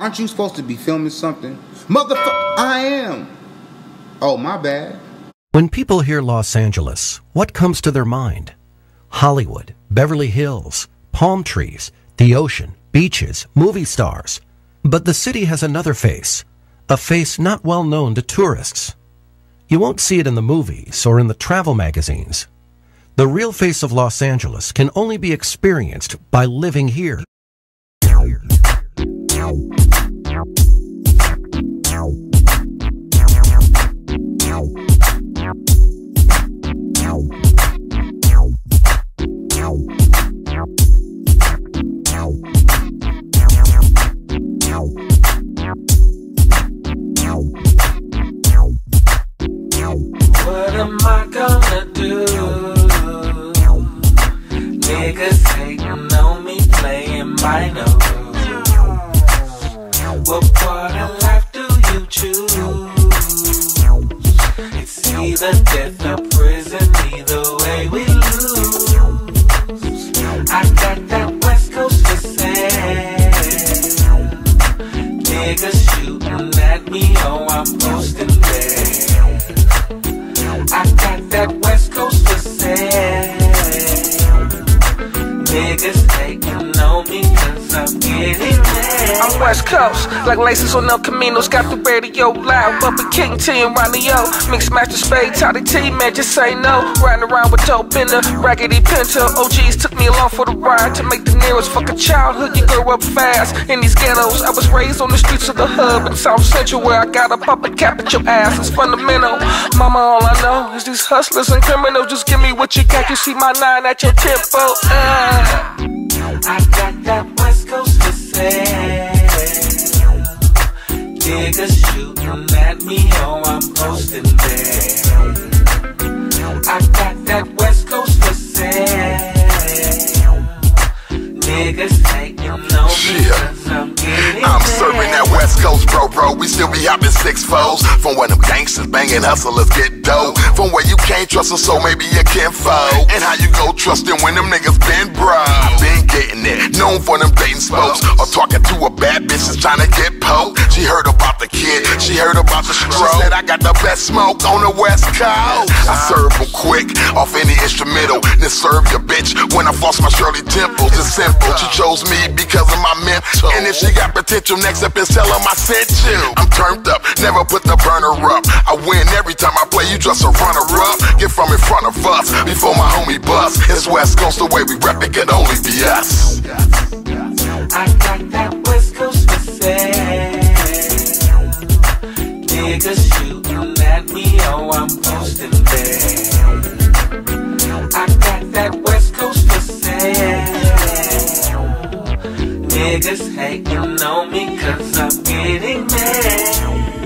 Aren't you supposed to be filming something? Motherfucker, I am. Oh, my bad. When people hear Los Angeles, what comes to their mind? Hollywood, Beverly Hills, palm trees, the ocean, beaches, movie stars. But the city has another face, a face not well known to tourists. You won't see it in the movies or in the travel magazines. The real face of Los Angeles can only be experienced by living here. What am I gonna do? Niggas on me, playing. What part of life do you choose? It's either death or prison, either Niggas shooting at me, oh, I'm posting there. I'm West Coast, like laces on El Caminos, got the radio loud. Bumping King Tee and Ronnie O. Mixmaster Spade, Toddy Tee, man, just say no. Riding around with dope in the raggedy pinto. OGs took me along for the ride to make the nearest fucking childhood. You grow up fast in these ghettos. I was raised on the streets of the hub in South Central where I got up up and cap at your ass. It's fundamental. Mama, all I know is these hustlers and criminals. Just give me what you got. You see my nine at your tempo. Uh. I got that West Coast for sale. Niggas shooting at me, oh, I'm posting there. Cause I'm serving that West Coast bro, bro. We still be hopping six foes. From where them gangsters banging hustlers get dough. From where you can't trust them, so maybe you can't foe. And how you go trusting when them niggas been bro. Been getting it, known for them Dayton spokes. Or talking to a bad bitch that's trying to get poked. She heard about the kid, she heard about the stroke. She said I got the best smoke on the West Coast. I serve them quick, off any instrumental. Then serve your bitch when I floss my Shirley Temples. It's simple, she chose me because of my mental. And if she got potential, next up is tell them I sent you. I'm turned up, never put the burner up. I win every time I play, you just a runner up. Get from in front of us before my homie bust. It's West Coast, the way we rap it could only be us. I Niggas hate, you know me cause I'm getting mad.